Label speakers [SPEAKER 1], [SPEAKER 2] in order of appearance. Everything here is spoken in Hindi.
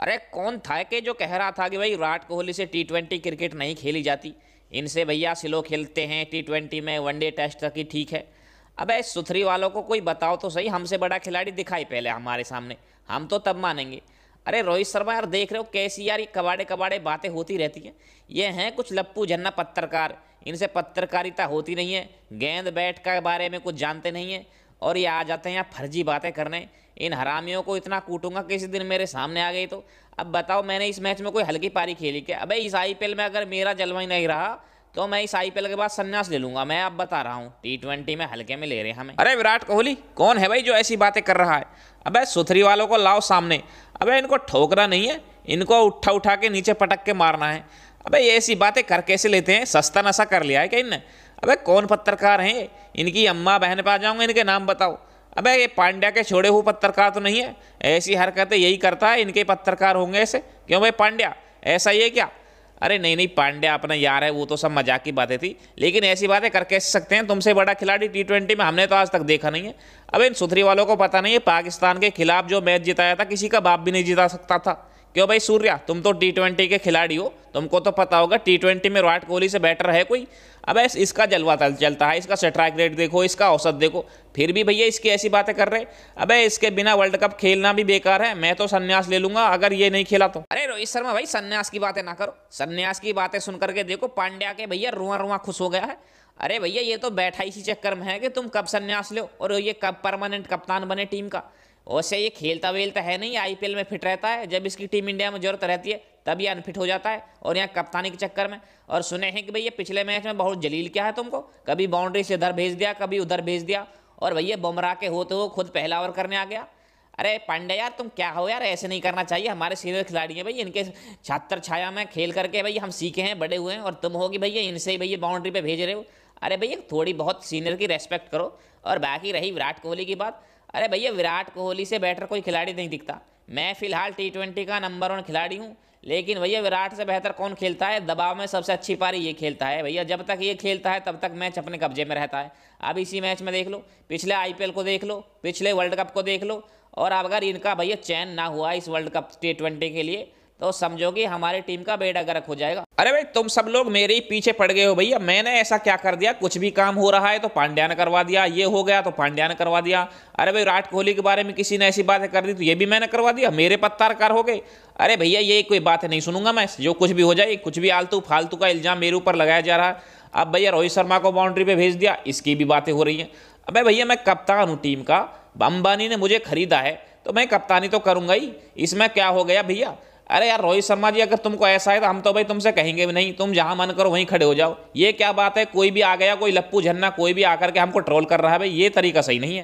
[SPEAKER 1] अरे कौन था कि जो कह रहा था कि भाई विराट कोहली से टी ट्वेंटी क्रिकेट नहीं खेली जाती? इनसे भैया स्लो खेलते हैं टी ट्वेंटी में वनडे टेस्ट तक ही ठीक है। अबे सुथरी वालों को कोई बताओ तो सही, हमसे बड़ा खिलाड़ी दिखाई पहले हमारे सामने, हम तो तब मानेंगे। अरे रोहित शर्मा यार देख रहे हो कैसी यार ये कबाड़े कबाड़े बातें होती रहती हैं। ये हैं कुछ लप्पू जन्ना पत्रकार, इनसे पत्रकारिता होती नहीं है, गेंद बैट के बारे में कुछ जानते नहीं हैं। और ये आ जाते हैं यहाँ फर्जी बातें करने। इन हरामियों को इतना कूटूँगा किसी दिन मेरे सामने आ गई तो? अब बताओ, मैंने इस मैच में कोई हल्की पारी खेली क्या? अबे, इस आईपीएल में अगर मेरा जलवा ही नहीं रहा तो मैं इस आईपीएल के बाद संन्यास ले लूँगा। मैं अब बता रहा हूँ, टी ट्वेंटी में हल्के में ले रहे हैं हमें। अरे, विराट कोहली, कौन है भाई जो ऐसी बातें कर रहा है? अबे सुथरी वालों को लाओ सामने। अबे, इनको ठोकना नहीं है, इनको उठा उठा के नीचे पटक के मारना है। अबे, ये ऐसी बातें कर कैसे लेते हैं? सस्ता नशा कर लिया है क्या इनने? अबे कौन पत्रकार हैं? इनकी अम्मा बहन पे आ जाऊँगा, इनके नाम बताओ। अबे ये पांड्या के छोड़े हुए पत्रकार तो नहीं है? ऐसी हरकतें यही करता है, इनके पत्रकार होंगे ऐसे? क्यों भाई पांड्या? ऐसा ही है क्या? अरे नहीं नहीं, पांड्या अपना यार है, वो तो सब मज़ाक की बातें थी। लेकिन ऐसी बातें कर कैसे सकते हैं, तुमसे बड़ा खिलाड़ी टी ट्वेंटी में हमने तो आज तक देखा नहीं है। अब इन सुथरी वालों को पता नहीं है, पाकिस्तान के खिलाफ जो मैच जिताया था, किसी का बाप भी नहीं जिता सकता था। क्यों भाई सूर्या, तुम तो टी ट्वेंटी के खिलाड़ी हो, तुमको तो पता होगा टी ट्वेंटी में विराट कोहली से बेटर है कोई। अब इसका जलवा चलता है, इसका स्ट्राइक रेट देखो, इसका औसत देखो, फिर भी भैया इसकी ऐसी बातें कर रहे अब इसके बिना वर्ल्ड कप खेलना भी बेकार है, मैं तो संन्यास ले लूँगा, अगर ये नहीं खेला तो। अरे रोहित शर्मा भाई, संन्यास की बातें ना करो, संन्यास की बातें सुन करके देखो, पांड्या के भैया रुआ रुआ खुश हो गया है। अरे भैया, ये तो बैठा इसी चक्कर में है कि तुम कब संन्यास लो और ये कब परमानेंट कप्तान बने टीम का। वैसे ये खेलता वेलता है नहीं आईपीएल में फिट रहता है। जब इसकी टीम इंडिया में ज़रूरत रहती है तब ये अनफिट हो जाता है। और यहाँ कप्तानी के चक्कर में। और सुने हैं कि भैया, पिछले मैच में बहुत जलील क्या है तुमको। कभी बाउंड्री से इधर भेज दिया, कभी उधर भेज दिया। और भैया, बुमराह के होते हो खुद पहला ओवर करने आ गया। अरे पांडे यार, तुम क्या हो यार? ऐसे नहीं करना चाहिए। हमारे सीनियर खिलाड़ी हैं भाई इनके छात्र छाया में खेल करके भाई हम सीखे हैं, बड़े हुए हैं। और तुम होगी भैया, इनसे ही भैया बाउंड्री पे भेज रहे हो? अरे भैया, थोड़ी बहुत सीनियर की रेस्पेक्ट करो। और बाकी रही विराट कोहली की बात। अरे भैया, विराट कोहली से बेटर कोई खिलाड़ी नहीं दिखता। मैं फ़िलहाल टी ट्वेंटी का नंबर वन खिलाड़ी हूँ, लेकिन भैया, विराट से बेहतर कौन खेलता है? दबाव में सबसे अच्छी पारी ये खेलता है भैया। जब तक ये खेलता है, तब तक मैच अपने कब्जे में रहता है। अब इसी मैच में देख लो, पिछले आईपीएल को देख लो, पिछले वर्ल्ड कप को देख लो, और अगर इनका भैया चैन ना हुआ इस वर्ल्ड कप टी ट्वेंटी के लिए तो समझोगे हमारी टीम का बेड़ा गर्क हो जाएगा। अरे भाई, तुम सब लोग मेरे ही पीछे पड़ गए हो भैया। मैंने ऐसा क्या कर दिया? कुछ भी काम हो रहा है तो पांड्या ने करवा दिया। ये हो गया तो पांड्या ने करवा दिया। अरे भाई, विराट कोहली के बारे में किसी ने ऐसी बातें कर दी तो ये भी मैंने करवा दिया। मेरे पत्तारकार हो गए। अरे भैया, ये कोई बात नहीं सुनूँगा मैं। जो कुछ भी हो जाए, कुछ भी आलतू फालतू का इल्ज़ाम मेरे ऊपर लगाया जा रहा है। अब भैया, रोहित शर्मा को बाउंड्री पे भेज दिया। इसकी भी बातें हो रही हैं। अबे भैया, मैं कप्तान हूँ टीम का। अंबानी ने मुझे खरीदा है तो मैं कप्तानी तो करूँगा ही। इसमें क्या हो गया भैया? अरे यार, रोहित शर्मा जी, अगर तुमको ऐसा है तो हम तो भाई तुमसे कहेंगे भी नहीं। तुम जहाँ मन करो वहीं खड़े हो जाओ। ये क्या बात है? कोई भी आ गया, कोई लप्पू झन्ना कोई भी आकर के हमको ट्रोल कर रहा है भाई, ये तरीका सही नहीं है।